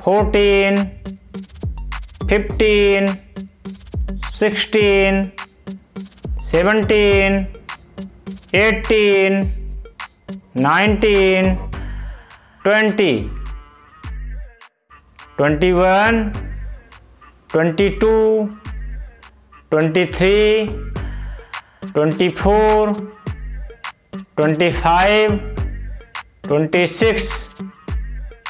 14, 15, 16, 17, 18, 19, 20, 21, 22, 23, 24, 25, 26,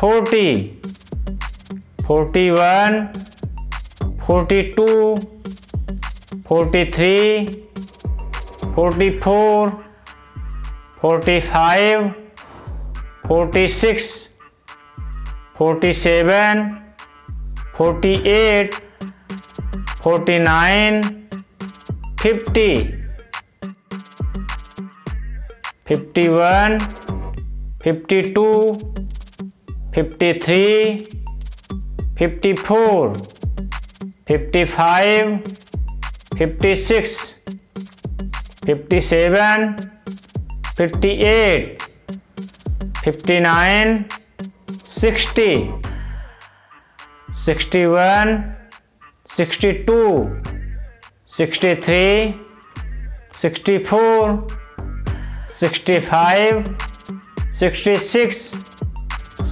twenty-six, twenty-seven, twenty-eight, twenty-nine, thirty, thirty-one, thirty-two, thirty-three, thirty-four, thirty-five, thirty-six, thirty-seven, thirty-eight, thirty-nine, 53 54 55 56 57 58 59 60 61 62 63 64 65 66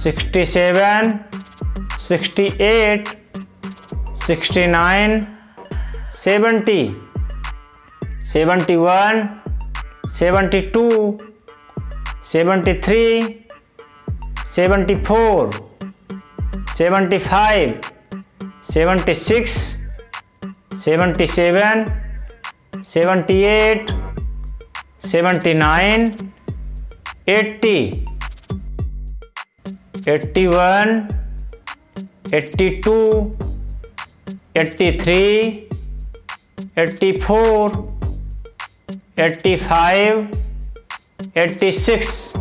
sixty seven, sixty eight, sixty nine, seventy seventy one, seventy two, seventy three, seventy four, seventy five, seventy six, seventy seven, seventy eight, seventy nine, eighty. 81 82 83 84 85 86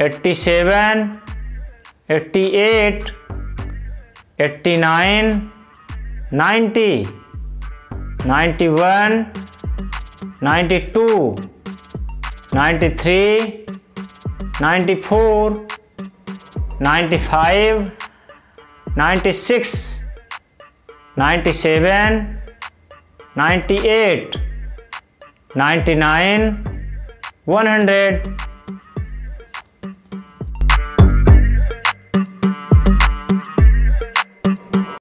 87 88 89 90 91 92 93 94 ninety-six, ninety-seven, ninety-eight, ninety-nine, one hundred.